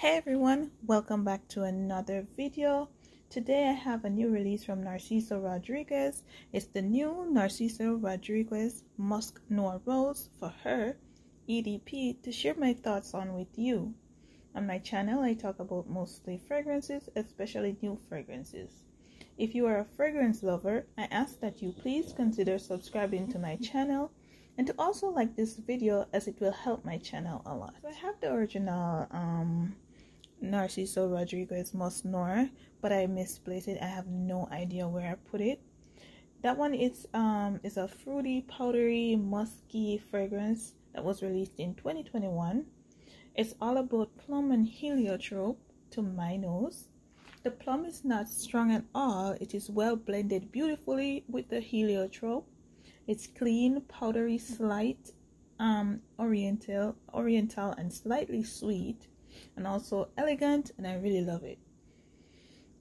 Hey everyone, welcome back to another video. Today I have a new release from Narciso Rodriguez. It's the new Narciso Rodriguez Musc Noir Rose for her EDP to share my thoughts on with you. On my channel I talk about mostly fragrances, especially new fragrances. If you are a fragrance lover, I ask that you please consider subscribing to my channel and to also like this video as it will help my channel a lot. So I have the original um, Narciso Rodriguez Musc Noir, but I misplaced it. I have no idea where I put it. That one is um is a fruity, powdery, musky fragrance that was released in 2021. It's all about plum and heliotrope to my nose. The plum is not strong at all. It is well blended beautifully with the heliotrope. It's clean, powdery, slight, um, oriental, oriental, and slightly sweet and also elegant and I really love it.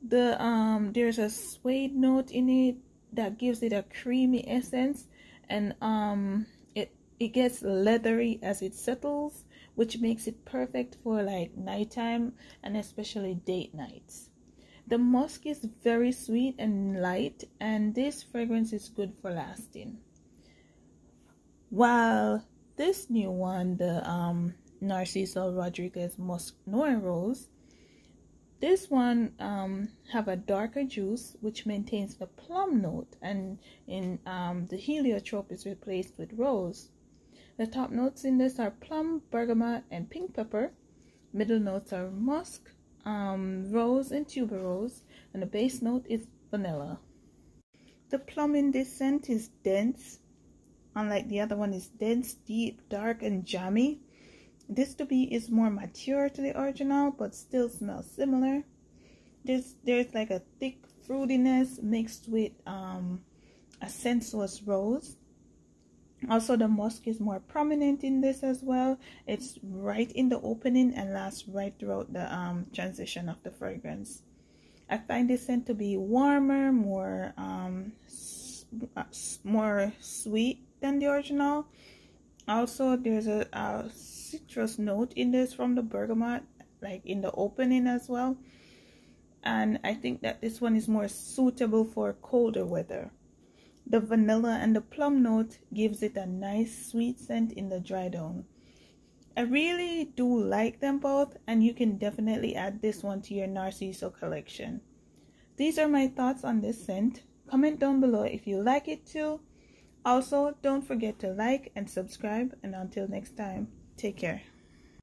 The um there's a suede note in it that gives it a creamy essence and um it it gets leathery as it settles which makes it perfect for like nighttime and especially date nights. The musk is very sweet and light and this fragrance is good for lasting. While this new one, the um Narciso Rodriguez Musc Noir Rose. This one um, have a darker juice which maintains the plum note and in um, the heliotrope is replaced with rose. The top notes in this are plum, bergamot, and pink pepper. Middle notes are musk, um, rose, and tuberose, and the base note is vanilla. The plum in this scent is dense, unlike the other one is dense, deep, dark, and jammy. This to be is more mature to the original, but still smells similar. There's there's like a thick fruitiness mixed with um, a sensuous rose. Also, the musk is more prominent in this as well. It's right in the opening and lasts right throughout the um, transition of the fragrance. I find this scent to be warmer, more um, uh, more sweet than the original. Also, there's a, a citrus note in this from the bergamot like in the opening as well. And I think that this one is more suitable for colder weather. The vanilla and the plum note gives it a nice sweet scent in the dry down. I really do like them both and you can definitely add this one to your Narciso collection. These are my thoughts on this scent. Comment down below if you like it too also don't forget to like and subscribe and until next time Take care.